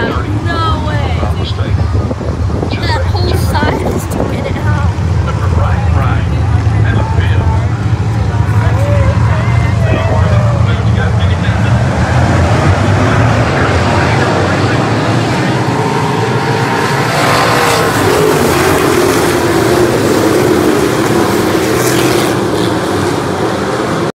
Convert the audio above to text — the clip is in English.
Um,